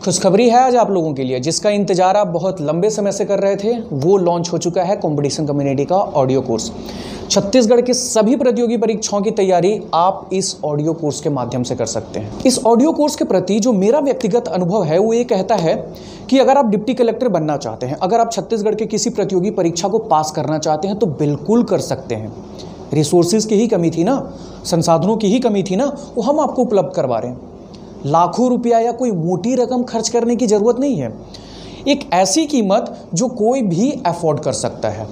खुशखबरी है आज आप लोगों के लिए, जिसका इंतज़ार आप बहुत लंबे समय से कर रहे थे, वो लॉन्च हो चुका है कंपटीशन कम्युनिटी का ऑडियो कोर्स छत्तीसगढ़ की सभी प्रतियोगी परीक्षाओं की तैयारी आप इस ऑडियो कोर्स के माध्यम से कर सकते हैं। इस ऑडियो कोर्स के प्रति जो मेरा व्यक्तिगत अनुभव है, वो ये कहता है कि अगर आप डिप्टी कलेक्टर बनना चाहते हैं, अगर आप छत्तीसगढ़ के किसी प्रतियोगी परीक्षा को पास करना चाहते हैं तो बिल्कुल कर सकते हैं। रिसोर्सेज की ही कमी थी ना, संसाधनों की ही कमी थी ना, वो हम आपको उपलब्ध करवा रहे हैं। लाखों रुपया या कोई मोटी रकम खर्च करने की ज़रूरत नहीं है। एक ऐसी कीमत जो कोई भी अफोर्ड कर सकता है।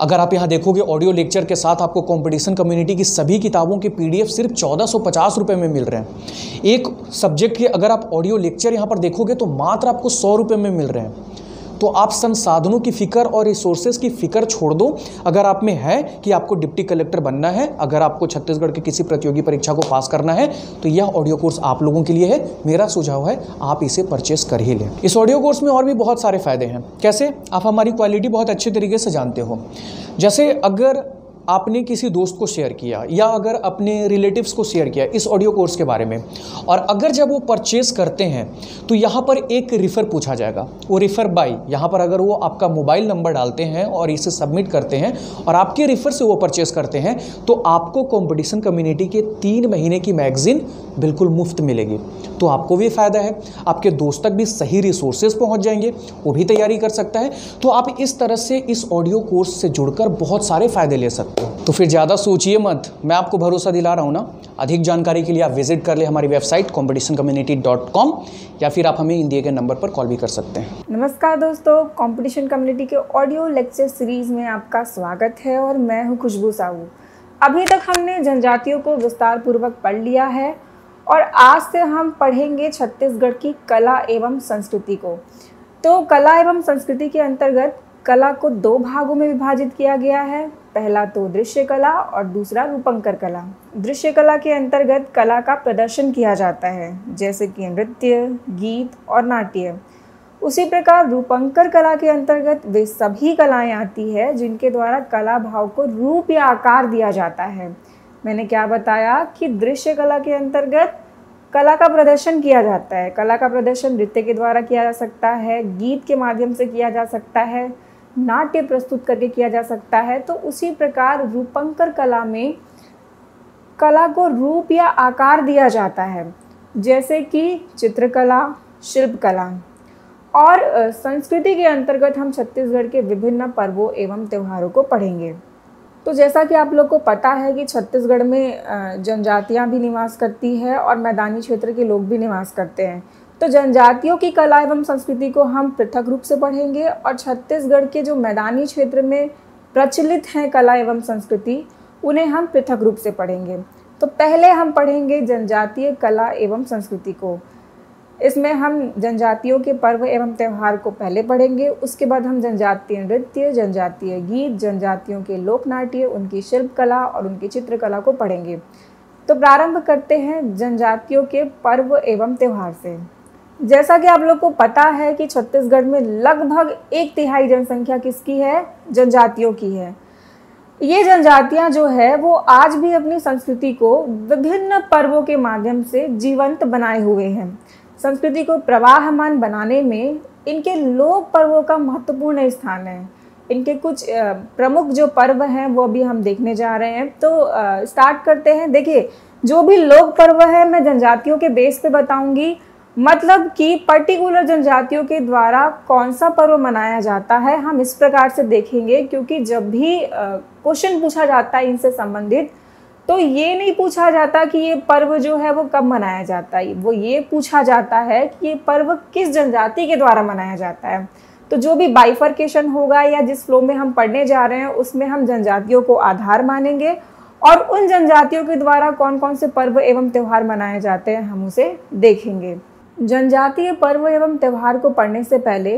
अगर आप यहाँ देखोगे ऑडियो लेक्चर के साथ आपको कंपटीशन कम्युनिटी की सभी किताबों के पीडीएफ सिर्फ़ चौदह सौ पचास रुपये में मिल रहे हैं। एक सब्जेक्ट के अगर आप ऑडियो लेक्चर यहाँ पर देखोगे तो मात्र आपको सौ रुपये में मिल रहे हैं। तो आप संसाधनों की फ़िक्र और रिसोर्सेज की फ़िक्र छोड़ दो। अगर आप में है कि आपको डिप्टी कलेक्टर बनना है, अगर आपको छत्तीसगढ़ के किसी प्रतियोगी परीक्षा को पास करना है तो यह ऑडियो कोर्स आप लोगों के लिए है। मेरा सुझाव है, आप इसे परचेस कर ही लें। इस ऑडियो कोर्स में और भी बहुत सारे फ़ायदे हैं। कैसे? आप हमारी क्वालिटी बहुत अच्छे तरीके से जानते हो। जैसे अगर आपने किसी दोस्त को शेयर किया या अगर अपने रिलेटिव्स को शेयर किया इस ऑडियो कोर्स के बारे में, और अगर जब वो परचेस करते हैं तो यहाँ पर एक रिफ़र पूछा जाएगा। वो रिफ़र बाई यहाँ पर अगर वो आपका मोबाइल नंबर डालते हैं और इसे सबमिट करते हैं, और आपके रिफ़र से वो परचेस करते हैं तो आपको कॉम्पिटिशन कम्युनिटी के तीन महीने की मैगज़ीन बिल्कुल मुफ़्त मिलेगी। तो आपको भी फ़ायदा है, आपके दोस्त तक भी सही रिसोर्सेज पहुँच जाएँगे, वो भी तैयारी कर सकता है। तो आप इस तरह से इस ऑडियो कोर्स से जुड़कर बहुत सारे फ़ायदे ले सकते हो। तो फिर ज़्यादा सोचिए मत। मैं आपको भरोसा दिला रहा हूँ ना। अधिक जानकारी के लिए आप विज़िट कर ले हमारी website competition community dot com या फिर आप हमें इंडिया के नंबर पर कॉल भी कर सकते हैं। नमस्कार दोस्तों कॉम्पिटिशन कम्युनिटी के ऑडियो लेक्चर सीरीज़ में आपका स्वागत है और मैं हूँ खुशबू साहू। अभी तक हमने जनजातियों को विस्तार पूर्वक पढ़ लिया है और आज से हम पढ़ेंगे छत्तीसगढ़ की कला एवं संस्कृति को। तो कला एवं संस्कृति के अंतर्गत कला को दो भागों में विभाजित किया गया है। पहला तो दृश्य कला और दूसरा रूपंकर कला। दृश्य कला के अंतर्गत कला का प्रदर्शन किया जाता है, जैसे कि नृत्य, गीत और नाट्य। उसी प्रकार रूपंकर कला के अंतर्गत वे सभी कलाएँ आती है जिनके द्वारा कला भाव को रूप या आकार दिया जाता है। मैंने क्या बताया कि दृश्य कला के अंतर्गत कला का प्रदर्शन किया जाता है। कला का प्रदर्शन नृत्य के द्वारा किया जा सकता है, गीत के माध्यम से किया जा सकता है नाट्य प्रस्तुत करके किया जा सकता है तो उसी प्रकार रूपंकर कला में कला को रूप या आकार दिया जाता है, जैसे कि चित्रकला, शिल्पकला। और संस्कृति के अंतर्गत हम छत्तीसगढ़ के विभिन्न पर्वों एवं त्योहारों को पढ़ेंगे। तो जैसा कि आप लोग को पता है कि छत्तीसगढ़ में जनजातियाँ भी निवास करती है और मैदानी क्षेत्र के लोग भी निवास करते हैं। तो जनजातियों की कला एवं संस्कृति को हम पृथक रूप से पढ़ेंगे और छत्तीसगढ़ के जो मैदानी क्षेत्र में प्रचलित हैं कला एवं संस्कृति, उन्हें हम पृथक रूप से पढ़ेंगे। तो पहले हम पढ़ेंगे जनजातीय कला एवं संस्कृति को। इसमें हम जनजातियों के पर्व एवं त्यौहार को पहले पढ़ेंगे, उसके बाद हम जनजातीय नृत्य, जनजातीय गीत, जनजातियों के लोक नाट्य उनकी शिल्प कला और उनकी चित्रकला को पढ़ेंगे। तो प्रारंभ करते हैं जनजातियों के पर्व एवं त्यौहार से। जैसा कि आप लोग को पता है कि छत्तीसगढ़ में लगभग एक तिहाई जनसंख्या किसकी है? जनजातियों की है। ये जनजातियाँ जो है, वो आज भी अपनी संस्कृति को विभिन्न पर्वों के माध्यम से जीवंत बनाए हुए हैं। संस्कृति को प्रवाहमान बनाने में इनके लोक पर्वों का महत्वपूर्ण स्थान है। इनके कुछ प्रमुख जो पर्व हैं, वो अभी हम देखने जा रहे हैं। तो स्टार्ट करते हैं। देखिए, जो भी लोक पर्व है, मैं जनजातियों के बेस पे बताऊँगी। मतलब कि पर्टिकुलर जनजातियों के द्वारा कौन सा पर्व मनाया जाता है, हम इस प्रकार से देखेंगे, क्योंकि जब भी क्वेश्चन पूछा जाता है इनसे संबंधित तो ये नहीं पूछा जाता कि ये पर्व जो है वो कब मनाया जाता है। वो ये पूछा जाता है कि ये पर्व किस जनजाति के द्वारा मनाया जाता है। तो जो भी बाइफर्केशन होगा या जिस फ्लो में हम पढ़ने जा रहे हैं, उसमें हम जनजातियों को आधार मानेंगे और उन जनजातियों के द्वारा कौन कौन से पर्व एवं त्यौहार मनाए जाते हैं, हम उसे देखेंगे। जनजातीय पर्व एवं त्यौहार को पढ़ने से पहले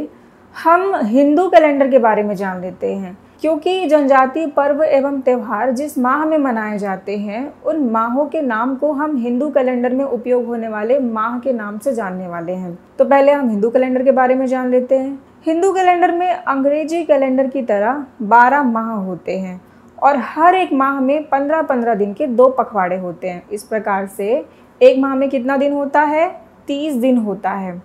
हम हिंदू कैलेंडर के बारे में जान लेते हैं, क्योंकि जनजातीय पर्व एवं त्यौहार जिस माह में मनाए जाते हैं, उन माहों के नाम को हम हिंदू कैलेंडर में उपयोग होने वाले माह के नाम से जानने वाले हैं। तो पहले हम हिंदू कैलेंडर के बारे में जान लेते हैं। हिंदू कैलेंडर में अंग्रेज़ी कैलेंडर की तरह बारह माह होते हैं और हर एक माह में पंद्रह पंद्रह दिन के दो पखवाड़े होते हैं। इस प्रकार से एक माह में कितना दिन होता है? तीस दिन होता है।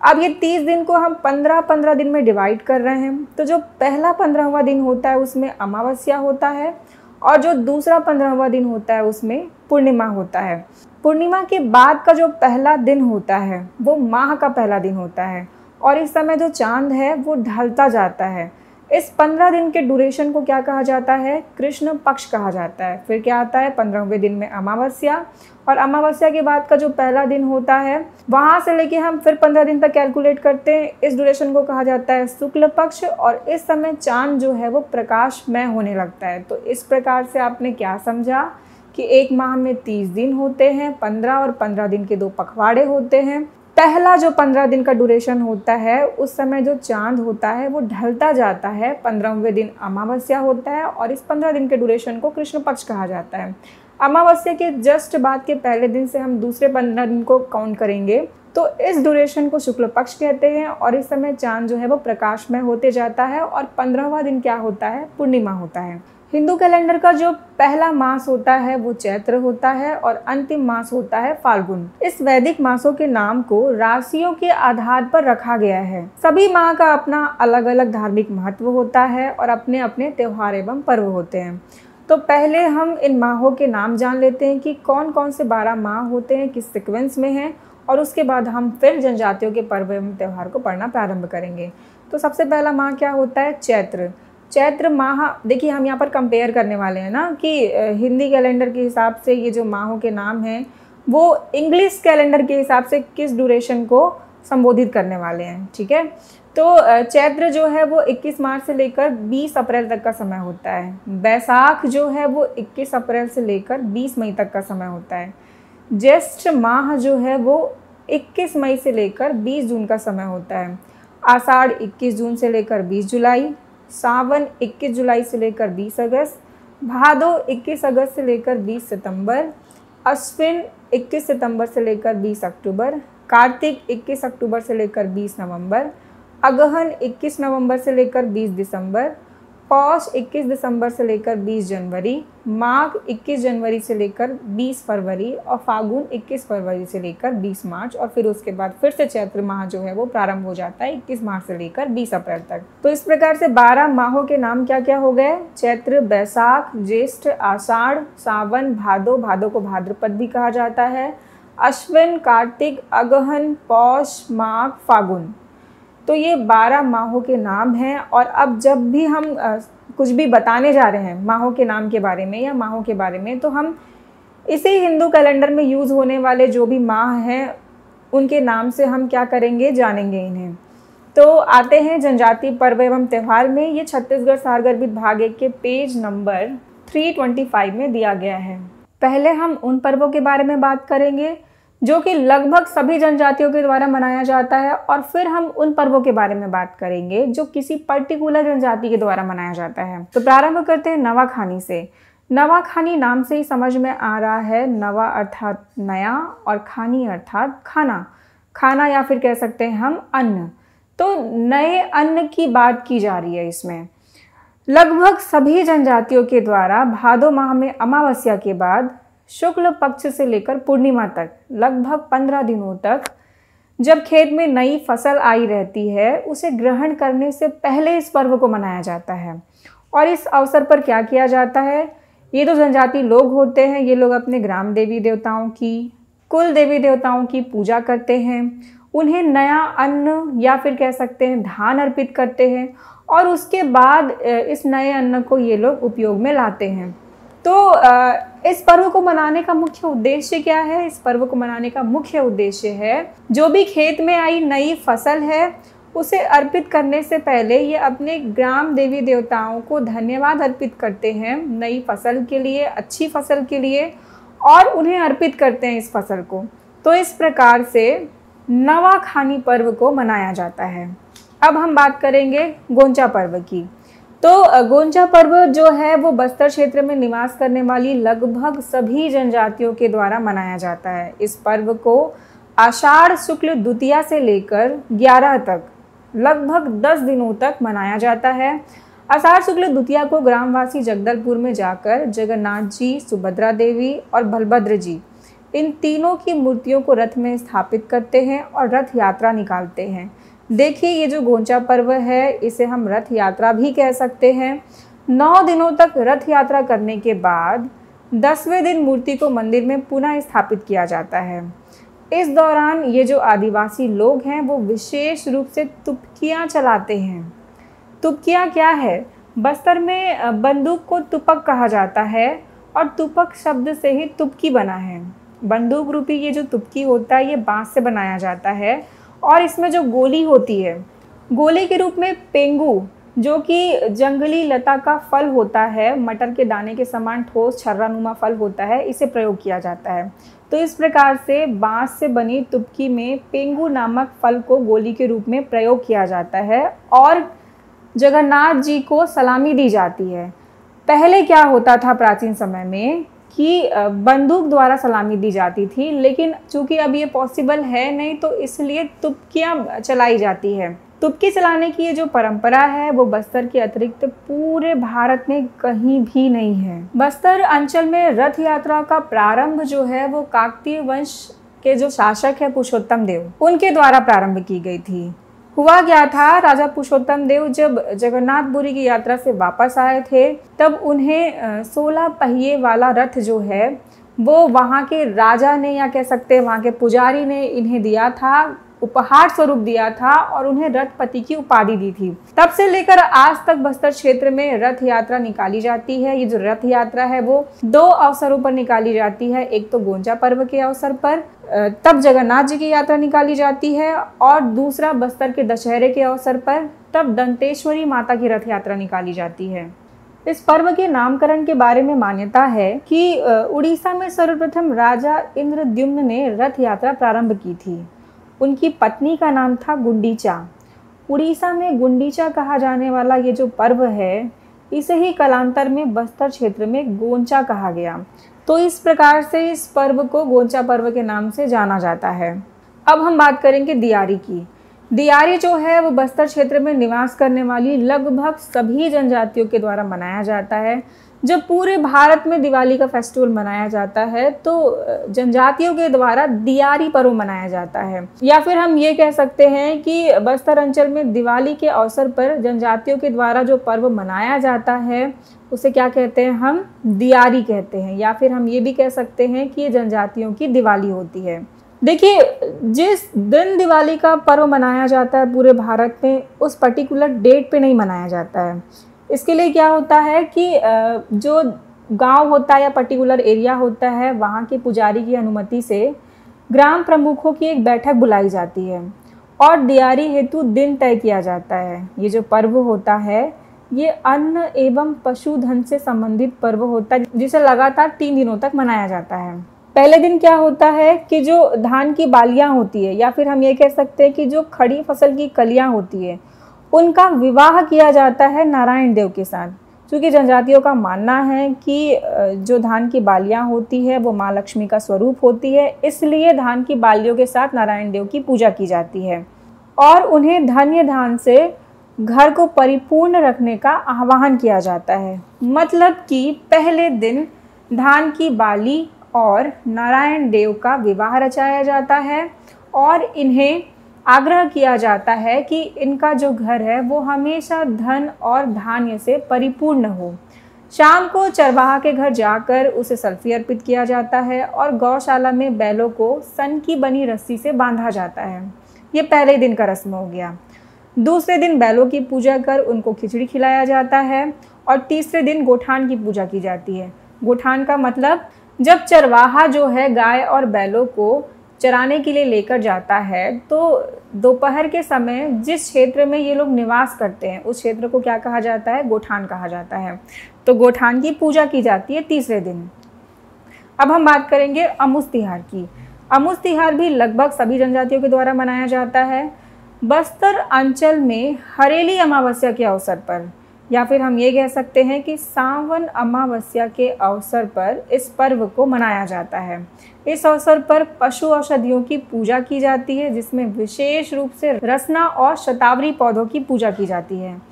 अब ये तीस दिन को हम पंद्रह पंद्रह दिन में डिवाइड कर रहे हैं तो जो पहला पंद्रहवा दिन होता है उसमें अमावस्या होता है और जो दूसरा पंद्रहवा दिन होता है उसमें पूर्णिमा होता है। पूर्णिमा के बाद का जो पहला दिन होता है, वो माह का पहला दिन होता है और इस समय जो चाँद है, वो ढलता जाता है। इस पंद्रह दिन के ड्यूरेशन को क्या कहा जाता है? कृष्ण पक्ष कहा जाता है। फिर क्या आता है? पंद्रहवें दिन में अमावस्या और अमावस्या के बाद का जो पहला दिन होता है, वहाँ से लेके हम फिर पंद्रह दिन तक कैलकुलेट करते हैं। इस ड्यूरेशन को कहा जाता है शुक्ल पक्ष और इस समय चाँद जो है वो प्रकाशमय होने लगता है। तो इस प्रकार से आपने क्या समझा कि एक माह में तीस दिन होते हैं, पंद्रह और पंद्रह दिन के दो पखवाड़े होते हैं। पहला जो पंद्रह दिन का ड्यूरेशन होता है, उस समय जो चाँद होता है, वो ढलता जाता है। पंद्रहवें दिन अमावस्या होता है और इस पंद्रह दिन के ड्यूरेशन को कृष्ण पक्ष कहा जाता है। अमावस्या के जस्ट बाद के पहले दिन से हम दूसरे पंद्रह दिन को काउंट करेंगे। तो इस ड्यूरेशन को शुक्ल पक्ष कहते हैं और इस समय चाँद जो है वो प्रकाशमय होते जाता है और पंद्रहवा दिन क्या होता है? पूर्णिमा होता है। हिंदू कैलेंडर का जो पहला मास होता है वो चैत्र होता है और अंतिम मास होता है फाल्गुन। इस वैदिक मासों के नाम को राशियों के आधार पर रखा गया है। सभी माह का अपना अलग अलग धार्मिक महत्व होता है और अपने अपने त्योहार एवं पर्व होते हैं। तो पहले हम इन माहों के नाम जान लेते हैं कि कौन कौन से बारह माह होते हैं, किस सिक्वेंस में हैं, और उसके बाद हम फिर जनजातियों के पर्व एवं त्यौहार को पढ़ना प्रारंभ करेंगे। तो सबसे पहला माह क्या होता है? चैत्र। चैत्र माह, देखिए हम यहाँ पर कंपेयर करने वाले हैं ना कि हिंदी कैलेंडर के हिसाब से ये जो माहों के नाम हैं, वो इंग्लिश कैलेंडर के हिसाब से किस ड्यूरेशन को संबोधित करने वाले हैं, ठीक है? तो चैत्र जो है वो 21 मार्च से लेकर 20 अप्रैल तक का समय होता है। बैसाख जो है वो 21 अप्रैल से लेकर 20 मई तक का समय होता है। ज्येष्ठ माह जो है वो 21 मई से लेकर 20 जून का समय होता है। आषाढ़ 21 जून से लेकर 20 जुलाई, सावन 21 जुलाई से लेकर 20 अगस्त, भादो 21 अगस्त से लेकर 20 सितंबर, अश्विन 21 सितंबर से लेकर 20 अक्टूबर, कार्तिक 21 अक्टूबर से लेकर 20 नवंबर अगहन 21 नवंबर से लेकर 20 दिसंबर, पौष 21 दिसंबर से लेकर 20 जनवरी, माघ 21 जनवरी से लेकर 20 फरवरी और फागुन 21 फरवरी से लेकर 20 मार्च और फिर उसके बाद फिर से चैत्र माह जो है वो प्रारंभ हो जाता है 21 मार्च से लेकर 20 अप्रैल तक। तो इस प्रकार से 12 माहों के नाम क्या क्या हो गए? चैत्र, बैसाख, ज्येष्ठ, आषाढ़, सावन, भादो भादो को भाद्रपद भी कहा जाता है। अश्विन, कार्तिक, अगहन, पौष, माघ, फागुन। तो ये बारह माहों के नाम हैं और अब जब भी हम कुछ भी बताने जा रहे हैं माहों के नाम के बारे में या माहों के बारे में तो हम इसी हिंदू कैलेंडर में यूज़ होने वाले जो भी माह हैं, उनके नाम से हम क्या करेंगे, जानेंगे इन्हें। तो आते हैं जनजाति पर्व एवं त्यौहार में। ये छत्तीसगढ़ सारगर्भित भाग एक के पेज नंबर 325 में दिया गया है। पहले हम उन पर्वों के बारे में बात करेंगे। जो कि लगभग सभी जनजातियों के द्वारा मनाया जाता है और फिर हम उन पर्वों के बारे में बात करेंगे जो किसी पर्टिकुलर जनजाति के द्वारा मनाया जाता है। तो प्रारंभ करते हैं नवाखानी से। नवाखानी नाम से ही समझ में आ रहा है नवा अर्थात नया और खानी अर्थात खाना। खाना या फिर कह सकते हैं हम अन्न। तो नए अन्न की बात की जा रही है इसमें। लगभग सभी जनजातियों के द्वारा भादो माह में अमावस्या के बाद शुक्ल पक्ष से लेकर पूर्णिमा तक, लगभग पंद्रह दिनों तक, जब खेत में नई फ़सल आई रहती है, उसे ग्रहण करने से पहले इस पर्व को मनाया जाता है। और इस अवसर पर क्या किया जाता है? ये तो जनजाति लोग होते हैं, ये लोग अपने ग्राम देवी देवताओं की, कुल देवी देवताओं की पूजा करते हैं। उन्हें नया अन्न या फिर कह सकते हैं धान अर्पित करते हैं और उसके बाद इस नए अन्न को ये लोग उपयोग में लाते हैं। तो इस पर्व को मनाने का मुख्य उद्देश्य क्या है? इस पर्व को मनाने का मुख्य उद्देश्य है, जो भी खेत में आई नई फ़सल है, उसे अर्पित करने से पहले ये अपने ग्राम देवी देवताओं को धन्यवाद अर्पित करते हैं नई फ़सल के लिए, अच्छी फ़सल के लिए, और उन्हें अर्पित करते हैं इस फ़सल को। तो इस प्रकार से नवाखानी पर्व को मनाया जाता है। अब हम बात करेंगे गोंचा पर्व की। तो गोंचा पर्व जो है, वो बस्तर क्षेत्र में निवास करने वाली लगभग सभी जनजातियों के द्वारा मनाया जाता है। इस पर्व को आषाढ़ शुक्ल द्वितीया से लेकर 11 तक, लगभग 10 दिनों तक मनाया जाता है। आषाढ़ शुक्ल द्वितीया को ग्रामवासी जगदलपुर में जाकर जगन्नाथ जी, सुभद्रा देवी और बलभद्र जी, इन तीनों की मूर्तियों को रथ में स्थापित करते हैं और रथ यात्रा निकालते हैं। देखिए, ये जो गोंचा पर्व है, इसे हम रथ यात्रा भी कह सकते हैं। नौ दिनों तक रथ यात्रा करने के बाद दसवें दिन मूर्ति को मंदिर में पुनः स्थापित किया जाता है। इस दौरान ये जो आदिवासी लोग हैं, वो विशेष रूप से तुपकियाँ चलाते हैं। तुपकियाँ क्या है? बस्तर में बंदूक को तुपक कहा जाता है और तुपक शब्द से ही तुपकी बना है। बंदूक रूपी ये जो तुपकी होता है, ये बाँस से बनाया जाता है और इसमें जो गोली होती है, गोली के रूप में पेंगू, जो कि जंगली लता का फल होता है, मटर के दाने के समान ठोस, छर्रानुमा फल होता है, इसे प्रयोग किया जाता है। तो इस प्रकार से बाँस से बनी तुपकी में पेंगू नामक फल को गोली के रूप में प्रयोग किया जाता है और जगन्नाथ जी को सलामी दी जाती है। पहले क्या होता था प्राचीन समय में? कि बंदूक द्वारा सलामी दी जाती थी, लेकिन चूँकि अब ये पॉसिबल है नहीं तो इसलिए तुपकियाँ चलाई जाती है। तुपकी चलाने की ये जो परंपरा है, वो बस्तर के अतिरिक्त पूरे भारत में कहीं भी नहीं है। बस्तर अंचल में रथ यात्रा का प्रारंभ जो है, वो काकतीय वंश के जो शासक है पुरुषोत्तम देव, उनके द्वारा प्रारंभ की गई थी। हुआ गया था? राजा पुरुषोत्तम देव जब जगन्नाथपुरी की यात्रा से वापस आए थे, तब उन्हें सोलह पहिए वाला रथ जो है, वो वहाँ के राजा ने या कह सकते हैं वहाँ के पुजारी ने इन्हें दिया था। उपहार स्वरूप दिया था और उन्हें रथपति की उपाधि दी थी। तब से लेकर आज तक बस्तर क्षेत्र में रथ यात्रा निकाली जाती है। ये जो रथ यात्रा है, वो दो अवसरों पर निकाली जाती है। एक तो गोंजा पर्व के अवसर पर तब जगन्नाथ जी की यात्रा निकाली जाती है और दूसरा बस्तर के दशहरे के अवसर पर, तब दंतेश्वरी माता की रथ यात्रा निकाली जाती है। इस पर्व के नामकरण के बारे में मान्यता है कि उड़ीसा में सर्वप्रथम राजा इंद्रद्युम्न ने रथ यात्रा प्रारंभ की थी। उनकी पत्नी का नाम था गुंडीचा। उड़ीसा में गुंडीचा कहा जाने वाला ये जो पर्व है, इसे ही कलांतर में बस्तर क्षेत्र में गोंचा कहा गया। तो इस प्रकार से इस पर्व को गोंचा पर्व के नाम से जाना जाता है। अब हम बात करेंगे दियारी की। दियारी जो है, वो बस्तर क्षेत्र में निवास करने वाली लगभग सभी जनजातियों के द्वारा मनाया जाता है। जब पूरे भारत में दिवाली का फेस्टिवल मनाया जाता है तो जनजातियों के द्वारा दियारी पर्व मनाया जाता है। या फिर हम ये कह सकते हैं कि बस्तर अंचल में दिवाली के अवसर पर जनजातियों के द्वारा जो पर्व मनाया जाता है, उसे क्या कहते हैं हम? दियारी कहते हैं। या फिर हम ये भी कह सकते हैं कि ये जनजातियों की दिवाली होती है। देखिए, जिस दिन दिवाली का पर्व मनाया जाता है पूरे भारत में, उस पर्टिकुलर डेट पे नहीं मनाया जाता है। इसके लिए क्या होता है कि जो गाँव होता है या पर्टिकुलर एरिया होता है, वहाँ के पुजारी की अनुमति से ग्राम प्रमुखों की एक बैठक बुलाई जाती है और दियारी हेतु दिन तय किया जाता है। ये जो पर्व होता है, ये अन्न एवं पशुधन से संबंधित पर्व होता है, जिसे लगातार तीन दिनों तक मनाया जाता है। पहले दिन क्या होता है कि जो धान की बालियाँ होती है, या फिर हम ये कह सकते हैं कि जो खड़ी फ़सल की कलियाँ होती है उनका विवाह किया जाता है नारायण देव के साथ। क्योंकि जनजातियों का मानना है कि जो धान की बालियाँ होती है, वो माँ लक्ष्मी का स्वरूप होती है। इसलिए धान की बालियों के साथ नारायण देव की पूजा की जाती है। और उन्हें धन्य धान से घर को परिपूर्ण रखने का आह्वान किया जाता है। मतलब कि पहले दिन धान की बाली और नारायण देव का विवाह रचाया जाता है और इन्हें आग्रह किया जाता है कि इनका जो घर है, वो हमेशा धन और धान्य से परिपूर्ण हो। शाम को चरवाहा के घर जाकर उसे सल्फी अर्पित किया जाता है और गौशाला में बैलों को सन की बनी रस्सी से बांधा जाता है। ये पहले दिन का रस्म हो गया। दूसरे दिन बैलों की पूजा कर उनको खिचड़ी खिलाया जाता है और तीसरे दिन गोठान की पूजा की जाती है। गोठान का मतलब जब चरवाहा जो है गाय और बैलों को चराने के लिए लेकर जाता है तो दोपहर के समय जिस क्षेत्र में ये लोग निवास करते हैं, उस क्षेत्र को क्या कहा जाता है? गोठान कहा जाता है। तो गोठान की पूजा की जाती है तीसरे दिन। अब हम बात करेंगे अमुस तिहार की। अमुस तिहार भी लगभग सभी जनजातियों के द्वारा मनाया जाता है। बस्तर अंचल में हरेली अमावस्या के अवसर पर या फिर हम ये कह सकते हैं कि सावन अमावस्या के अवसर पर इस पर्व को मनाया जाता है। इस अवसर पर पशु औषधियों की पूजा की जाती है, जिसमें विशेष रूप से रसना और शतावरी पौधों की पूजा की जाती है।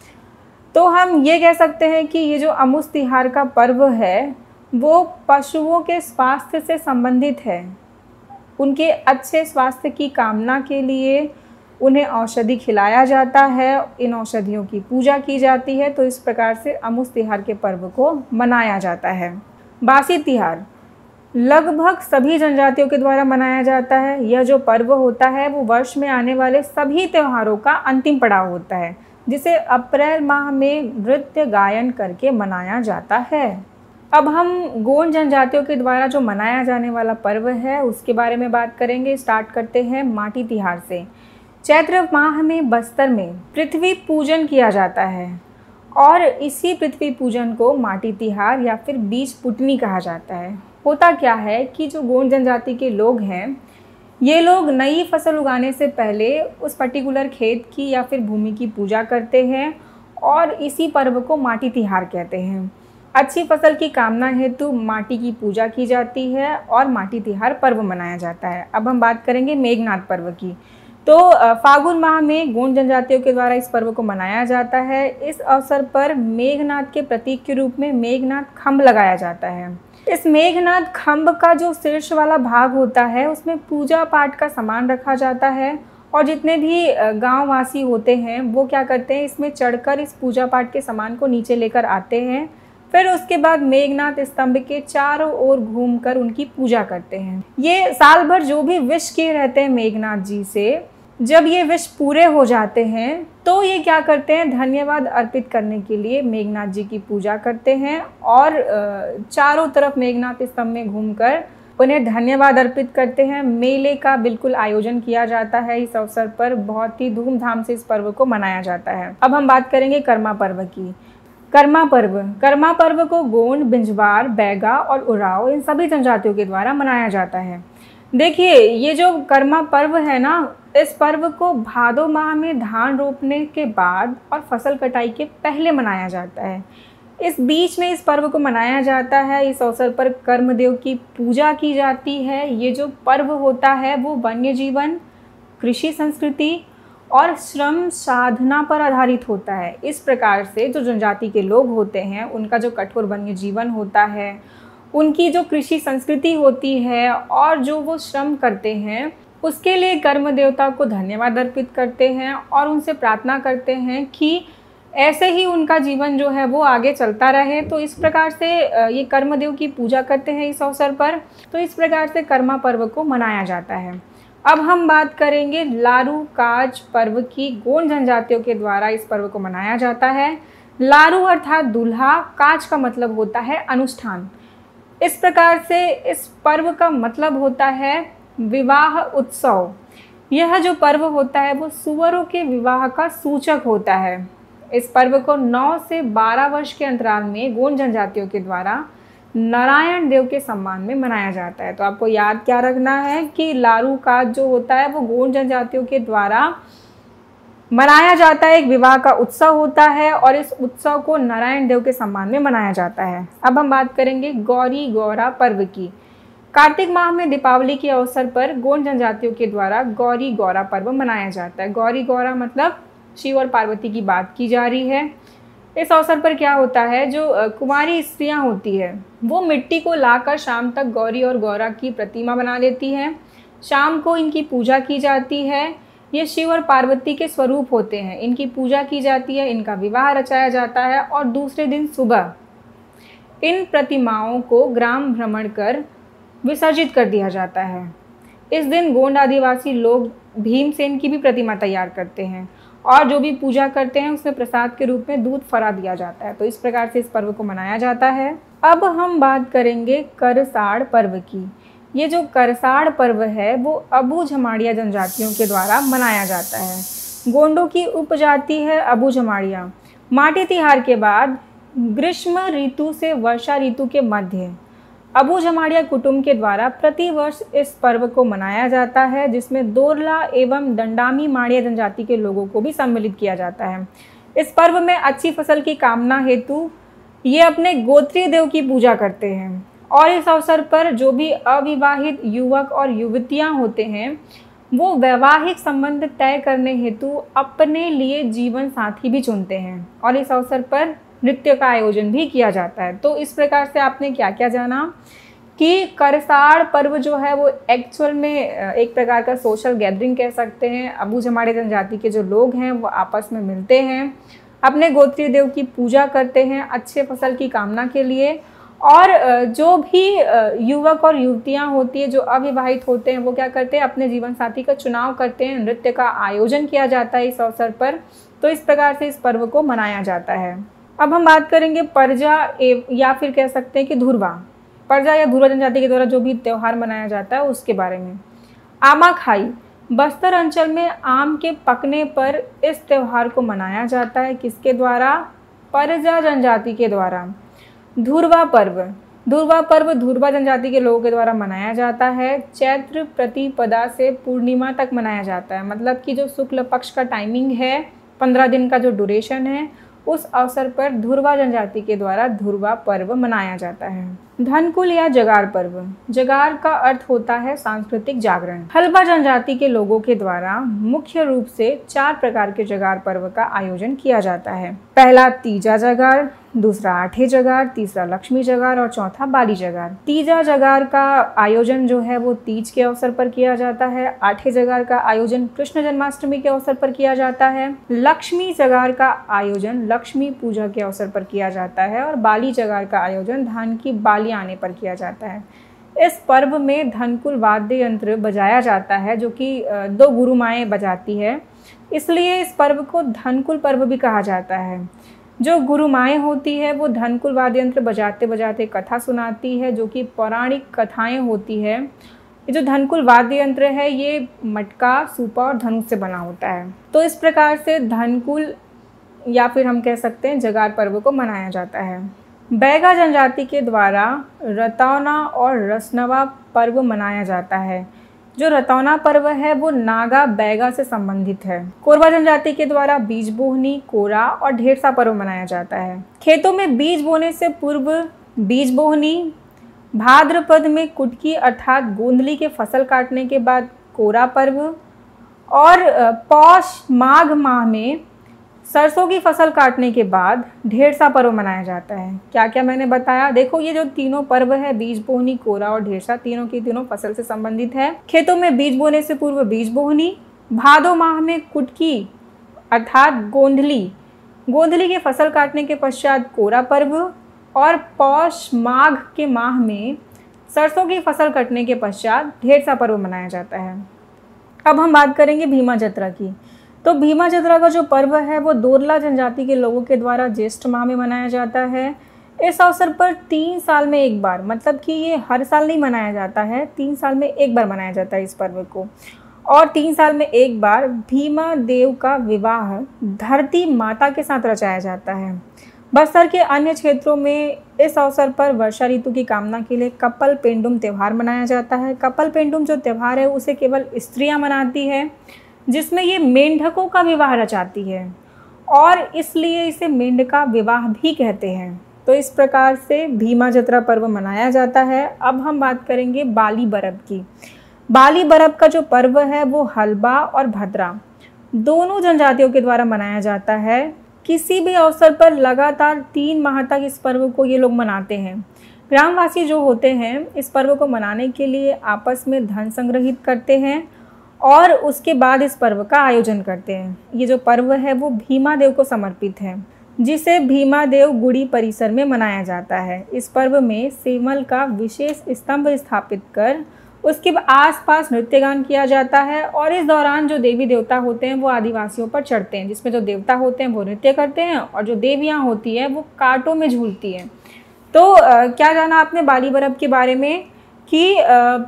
तो हम ये कह सकते हैं कि ये जो अमुस तिहार का पर्व है, वो पशुओं के स्वास्थ्य से संबंधित है। उनके अच्छे स्वास्थ्य की कामना के लिए उन्हें औषधि खिलाया जाता है, इन औषधियों की पूजा की जाती है तो इस प्रकार से अमुस तिहार के पर्व को मनाया जाता है। बासी तिहार, लगभग सभी जनजातियों के द्वारा मनाया जाता है। यह जो पर्व होता है, वो वर्ष में आने वाले सभी त्योहारों का अंतिम पड़ाव होता है, जिसे अप्रैल माह में नृत्य गायन करके मनाया जाता है। अब हम गोंड जनजातियों के द्वारा जो मनाया जाने वाला पर्व है, उसके बारे में बात करेंगे। स्टार्ट करते हैं माटी तिहार से। चैत्र माह में बस्तर में पृथ्वी पूजन किया जाता है और इसी पृथ्वी पूजन को माटी तिहार या फिर बीज पुटनी कहा जाता है। होता क्या है कि जो गोंड जनजाति के लोग हैं, ये लोग नई फ़सल उगाने से पहले उस पर्टिकुलर खेत की या फिर भूमि की पूजा करते हैं और इसी पर्व को माटी तिहार कहते हैं। अच्छी फ़सल की कामना हेतु माटी की पूजा की जाती है और माटी तिहार पर्व मनाया जाता है। अब हम बात करेंगे मेघनाथ पर्व की। तो फागुन माह में गोंड जनजातियों के द्वारा इस पर्व को मनाया जाता है। इस अवसर पर मेघनाथ के प्रतीक के रूप में मेघनाथ खम्भ लगाया जाता है। इस मेघनाथ खम्भ का जो शीर्ष वाला भाग होता है, उसमें पूजा पाठ का सामान रखा जाता है और जितने भी गाँव वासी होते हैं, वो क्या करते हैं, इसमें चढ़कर इस पूजा पाठ के सामान को नीचे लेकर आते हैं। फिर उसके बाद मेघनाथ स्तंभ के चारों ओर घूमकर उनकी पूजा करते हैं। ये साल भर जो भी विश किए रहते हैं मेघनाथ जी से, जब ये विश पूरे हो जाते हैं तो ये क्या करते हैं? धन्यवाद अर्पित करने के लिए मेघनाथ जी की पूजा करते हैं और चारों तरफ़ मेघनाथ स्तंभ में घूमकर उन्हें धन्यवाद अर्पित करते हैं। मेले का बिल्कुल आयोजन किया जाता है इस अवसर पर, बहुत ही धूमधाम से इस पर्व को मनाया जाता है। अब हम बात करेंगे कर्मा पर्व की। कर्मा पर्व। कर्मा पर्व को गोंड, बिंजवार, बैगा और उराव, इन सभी जनजातियों के द्वारा मनाया जाता है। देखिए, ये जो कर्मा पर्व है ना, इस पर्व को भादो माह में धान रोपने के बाद और फ़सल कटाई के पहले मनाया जाता है। इस बीच में इस पर्व को मनाया जाता है। इस अवसर पर कर्मदेव की पूजा की जाती है। ये जो पर्व होता है, वो वन्य जीवन कृषि संस्कृति और श्रम साधना पर आधारित होता है। इस प्रकार से जो जनजाति के लोग होते हैं, उनका जो कठोर वन्य जीवन होता है, उनकी जो कृषि संस्कृति होती है और जो वो श्रम करते हैं, उसके लिए कर्म देवता को धन्यवाद अर्पित करते हैं और उनसे प्रार्थना करते हैं कि ऐसे ही उनका जीवन जो है वो आगे चलता रहे। तो इस प्रकार से ये कर्मदेव की पूजा करते हैं इस अवसर पर। तो इस प्रकार से कर्मा पर्व को मनाया जाता है। अब हम बात करेंगे लारू काज पर्व की। गोंड जनजातियों के द्वारा इस पर्व को मनाया जाता है। लारू अर्थात दूल्हा, काज का मतलब होता है अनुष्ठान। इस प्रकार से इस पर्व का मतलब होता है विवाह उत्सव। यह जो पर्व होता है, वो सुअरों के विवाह का सूचक होता है। इस पर्व को 9 से 12 वर्ष के अंतराल में गोंड जनजातियों के द्वारा नारायण देव के सम्मान में मनाया जाता है। तो आपको याद क्या रखना है कि लारू का जो होता है, वो गोंड जनजातियों के द्वारा मनाया जाता है। एक विवाह का उत्सव होता है और इस उत्सव को नारायण देव के सम्मान में मनाया जाता है। अब हम बात करेंगे गौरी गौरा पर्व की। कार्तिक माह में दीपावली के अवसर पर गोंड जनजातियों के द्वारा गौरी गौरा पर्व मनाया जाता है। गौरी गौरा मतलब शिव और पार्वती की बात की जा रही है। इस अवसर पर क्या होता है, जो कुमारी स्त्रियाँ होती है वो मिट्टी को लाकर शाम तक गौरी और गौरा की प्रतिमा बना लेती हैं। शाम को इनकी पूजा की जाती है। ये शिव और पार्वती के स्वरूप होते हैं। इनकी पूजा की जाती है, इनका विवाह रचाया जाता है और दूसरे दिन सुबह इन प्रतिमाओं को ग्राम भ्रमण कर विसर्जित कर दिया जाता है। इस दिन गोंड आदिवासी लोग भीमसेन की भी प्रतिमा तैयार करते हैं और जो भी पूजा करते हैं, उसमें प्रसाद के रूप में दूध फरा दिया जाता है। तो इस प्रकार से इस पर्व को मनाया जाता है। अब हम बात करेंगे करसाड़ पर्व की। ये जो करसाड़ पर्व है, वो अबू झमाड़िया जनजातियों के द्वारा मनाया जाता है। गोंडों की उपजाति है अबू झमाड़िया माटी तिहार के बाद ग्रीष्म ऋतु से वर्षा ऋतु के मध्य अबू झमाड़िया कुटुंब के द्वारा प्रतिवर्ष इस पर्व को मनाया जाता है, जिसमें दोरला एवं दंडामी माड़िया जनजाति के लोगों को भी सम्मिलित किया जाता है। इस पर्व में अच्छी फ़सल की कामना हेतु ये अपने गोत्रीय देव की पूजा करते हैं। और इस अवसर पर जो भी अविवाहित युवक और युवतियाँ होते हैं, वो वैवाहिक संबंध तय करने हेतु अपने लिए जीवन साथी भी चुनते हैं। और इस अवसर पर नृत्य का आयोजन भी किया जाता है। तो इस प्रकार से आपने क्या क्या जाना? कि करसाड़ पर्व जो है, वो एक्चुअल में एक प्रकार का सोशल गैदरिंग कह सकते हैं। अबूझ हमारे जनजाति के जो लोग हैं, वो आपस में मिलते हैं। अपने गोत्री देव की पूजा करते हैं अच्छे फ़सल की कामना के लिए। और जो भी युवक और युवतियाँ होती है, जो अविवाहित होते हैं, वो क्या करते हैं, अपने जीवन साथी का चुनाव करते हैं, नृत्य का आयोजन किया जाता है इस अवसर पर तो इस प्रकार से इस पर्व को मनाया जाता है। अब हम बात करेंगे परजा या फिर कह सकते हैं कि धुरवा। परजा या धुरवा जनजाति के द्वारा जो भी त्यौहार मनाया जाता है, उसके बारे में। आमा खाई। बस्तर अंचल में आम के पकने पर इस त्यौहार को मनाया जाता है। किसके द्वारा? परजा जनजाति के द्वारा। धुरवा पर्व। धुरवा पर्व धुरवा जनजाति के लोगों के द्वारा मनाया जाता है। चैत्र प्रतिपदा से पूर्णिमा तक मनाया जाता है। मतलब कि जो शुक्ल पक्ष का टाइमिंग है, पंद्रह दिन का जो ड्यूरेशन है, उस अवसर पर धुरवा जनजाति के द्वारा धुरवा पर्व मनाया जाता है। धनकुल या जगार पर्व। जगार का अर्थ होता है सांस्कृतिक जागरण। हल्बा जनजाति के लोगों के द्वारा मुख्य रूप से चार प्रकार के जगार पर्व का आयोजन किया जाता है। पहला तीजा जगार दूसरा आठे जगार, तीसरा लक्ष्मी जगार और चौथा बाली जगार। तीजा जगार का आयोजन जो है वो तीज के अवसर पर किया जाता है। आठे जगार का आयोजन कृष्ण जन्माष्टमी के अवसर पर किया जाता है। लक्ष्मी जगार का आयोजन लक्ष्मी पूजा के अवसर पर किया जाता है और बाली जगार का आयोजन धान की बाली आने पर किया जाता है। इस पर्व में धनकुल वाद्य यंत्र बजाया जाता है जो कि दो गुरुमाएँ बजाती है। इसलिए इस पर्व को धनकुल पर्व भी कहा जाता है। जो गुरु गुरुमाएँ होती है, वो धनकुल वाद्य यंत्र बजाते बजाते कथा सुनाती है, जो कि पौराणिक कथाएँ होती है। ये जो धनकुल वाद्य यंत्र है, ये मटका, सूपा और धनुष से बना होता है। तो इस प्रकार से धनकुल या फिर हम कह सकते हैं जगार पर्व को मनाया जाता है। बैगा जनजाति के द्वारा रतौना और रसनवा पर्व मनाया जाता है। जो रतौना पर्व है, वो नागा बैगा से संबंधित है। कोरबा जनजाति के द्वारा बीज बोहनी, कोरा और ढेरसा पर्व मनाया जाता है। खेतों में बीज बोने से पूर्व बीज बोहनी, भाद्रपद में कुटकी अर्थात गोंदली के फ़सल काटने के बाद कोरा पर्व और पौष माघ माह में सरसों की फ़सल काटने के बाद ढेर सा पर्व मनाया जाता है। क्या क्या मैंने बताया? देखो, ये जो तीनों पर्व है बीज बोहनी कोरा और ढेरसा तीनों की तीनों फ़सल से संबंधित है। खेतों में बीज बोने से पूर्व बीज बोहनी भादो माह में कुटकी, अर्थात गोंधली। गोंधली के फ़सल काटने के पश्चात कोरा पर्व और पौष माघ के माह में सरसों की फ़सल कटने के पश्चात ढेर सा पर्व मनाया जाता है। अब हम बात करेंगे भीमा जत्रा की। तो भीमा जतरा का जो पर्व है, वो दोरला जनजाति के लोगों के द्वारा ज्येष्ठ माह में मनाया जाता है। इस अवसर पर तीन साल में एक बार मतलब कि ये हर साल नहीं मनाया जाता है, तीन साल में एक बार मनाया जाता है इस पर्व को। और तीन साल में एक बार भीमा देव का विवाह धरती माता के साथ रचाया जाता है। बस्तर के अन्य क्षेत्रों में इस अवसर पर वर्षा ऋतु की कामना के लिए कपल पेंडुम त्यौहार मनाया जाता है। कपल पेंडुम जो त्यौहार है, उसे केवल स्त्रियाँ मनाती है। जिसमें ये मेंढकों का विवाह रचाती है और इसलिए इसे मेंढका विवाह भी कहते हैं। तो इस प्रकार से भीमा जत्रा पर्व मनाया जाता है। अब हम बात करेंगे बाली बरब की। बाली बरब का जो पर्व है वो हलबा और भद्रा, दोनों जनजातियों के द्वारा मनाया जाता है। किसी भी अवसर पर लगातार तीन माह तक इस पर्व को ये लोग मनाते हैं। ग्रामवासी जो होते हैं, इस पर्व को मनाने के लिए आपस में धन संग्रहित करते हैं और उसके बाद इस पर्व का आयोजन करते हैं। ये जो पर्व है वो भीमा देव को समर्पित है जिसे भीमा देव गुड़ी परिसर में मनाया जाता है। इस पर्व में सेमल का विशेष स्तंभ स्थापित कर उसके आसपास नृत्य गान किया जाता है और इस दौरान जो देवी देवता होते हैं वो आदिवासियों पर चढ़ते हैं। जिसमें जो देवता होते हैं वो नृत्य करते हैं और जो देवियाँ होती हैं वो कांटों में झूलती हैं। तो आ, क्या जाना आपने बाली बरब के बारे में कि आ,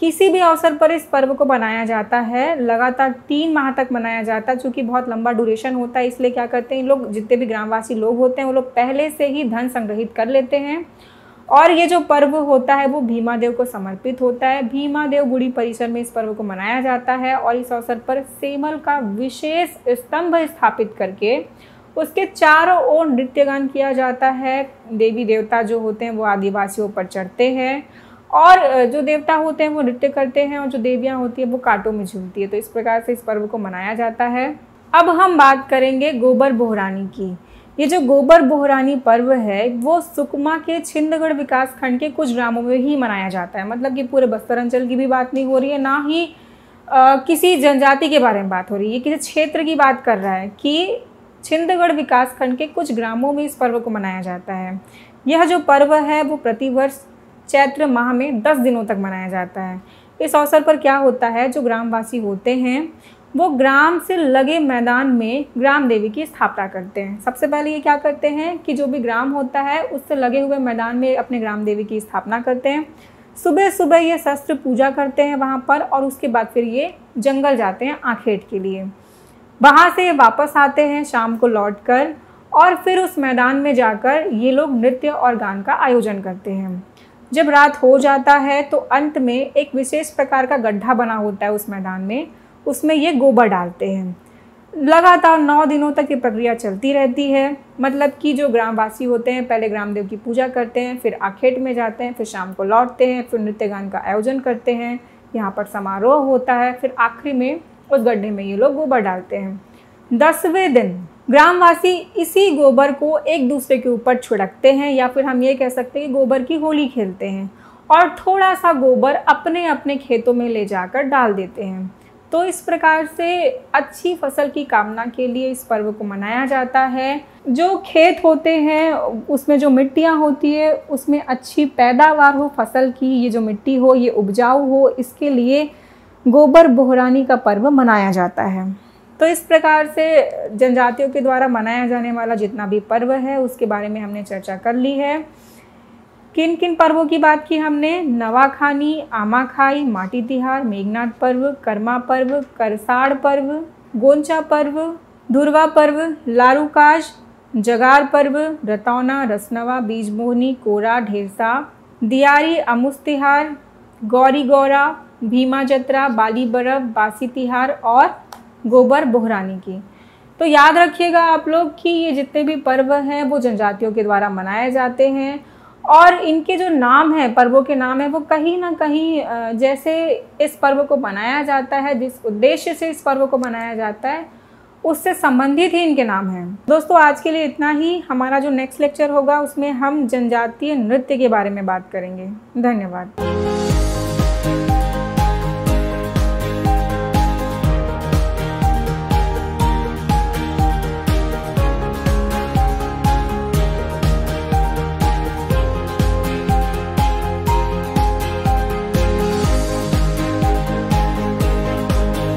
किसी भी अवसर पर इस पर्व को मनाया जाता है। लगातार तीन माह तक मनाया जाता है, चूँकि बहुत लंबा ड्यूरेशन होता है, इसलिए क्या करते हैं लोग जितने भी ग्रामवासी लोग होते हैं, वो लोग पहले से ही धन संग्रहित कर लेते हैं। और ये जो पर्व होता है, वो भीमा देव को समर्पित होता है। भीमा देव गुड़ी परिसर में इस पर्व को मनाया जाता है और इस अवसर पर सेमल का विशेष स्तंभ स्थापित करके उसके चारों ओर नृत्य गान किया जाता है। देवी देवता जो होते हैं, वो आदिवासियों पर चढ़ते हैं। और जो देवता होते हैं वो नृत्य करते हैं और जो देवियाँ होती है वो कांटों में झूलती है। तो इस प्रकार से इस पर्व को मनाया जाता है। अब हम बात करेंगे गोबर बोहरानी की। ये जो गोबर बोहरानी पर्व है वो सुकमा के छिंदगढ़ विकास खंड के कुछ ग्रामों में ही मनाया जाता है। मतलब कि पूरे बस्तर अंचल की भी बात नहीं हो रही है ना ही आ, किसी जनजाति के बारे में बात हो रही है। किसी क्षेत्र की बात कर रहा है कि छिंदगढ़ विकास खंड के कुछ ग्रामों में इस पर्व को मनाया जाता है। यह जो पर्व है वो प्रतिवर्ष चैत्र माह में दस दिनों तक मनाया जाता है। इस अवसर पर क्या होता है? जो ग्रामवासी होते हैं, वो ग्राम से लगे मैदान में ग्राम देवी की स्थापना करते हैं। सबसे पहले ये क्या करते हैं कि जो भी ग्राम होता है, उससे लगे हुए मैदान में अपने ग्राम देवी की स्थापना करते हैं। सुबह सुबह ये शस्त्र पूजा करते हैं वहाँ पर और उसके बाद फिर ये जंगल जाते हैं आखेट के लिए। वहाँ से ये वापस आते हैं शाम को लौट कर और फिर उस मैदान में जाकर ये लोग नृत्य और गान का आयोजन करते हैं। जब रात हो जाता है तो अंत में एक विशेष प्रकार का गड्ढा बना होता है उस मैदान में। उसमें ये गोबर डालते हैं। लगातार नौ दिनों तक ये प्रक्रिया चलती रहती है। मतलब कि जो ग्रामवासी होते हैं, पहले ग्रामदेव की पूजा करते हैं, फिर आखेट में जाते हैं, फिर शाम को लौटते हैं, फिर नृत्य गान का आयोजन करते हैं। यहाँ पर समारोह होता है, फिर आखिरी में उस गड्ढे में ये लोग गोबर डालते हैं। दसवें दिन, ग्रामवासी इसी गोबर को एक दूसरे के ऊपर छिड़कते हैं या फिर हम ये कह सकते हैं कि गोबर की होली खेलते हैं और थोड़ा सा गोबर अपने अपने खेतों में ले जाकर डाल देते हैं। तो इस प्रकार से अच्छी फ़सल की कामना के लिए इस पर्व को मनाया जाता है। जो खेत होते हैं, उसमें जो मिट्टियाँ होती है, उसमें अच्छी पैदावार हो फ़सल की, ये जो मिट्टी हो, ये उपजाऊ हो, इसके लिए गोबर बोहरानी का पर्व मनाया जाता है। तो इस प्रकार से जनजातियों के द्वारा मनाया जाने वाला जितना भी पर्व है, उसके बारे में हमने चर्चा कर ली है। किन किन पर्वों की बात की हमने? नवाखानी, आमाखाई माटी तिहार मेघनाथ पर्व, कर्मा पर्व, करसाड़ पर्व, गोंचा पर्व, धुरवा पर्व, लारूकाश, जगार पर्व, रतौना, रसनवा बीज बीजमोहनी, कोरा, ढेरसा, दियारी अमुस तिहार गौरी गौरा भीमा जत्रा बाली बरफ बासी तिहार और गोबर बोहरानी की। तो याद रखिएगा आप लोग कि ये जितने भी पर्व हैं, वो जनजातियों के द्वारा मनाए जाते हैं और इनके जो नाम हैं, पर्वों के नाम हैं, वो कहीं ना कहीं जैसे इस पर्व को मनाया जाता है, जिस उद्देश्य से इस पर्व को मनाया जाता है, उससे संबंधित ही इनके नाम हैं। दोस्तों, आज के लिए इतना ही। हमारा जो नेक्स्ट लेक्चर होगा, उसमें हम जनजातीय नृत्य के बारे में बात करेंगे। धन्यवाद।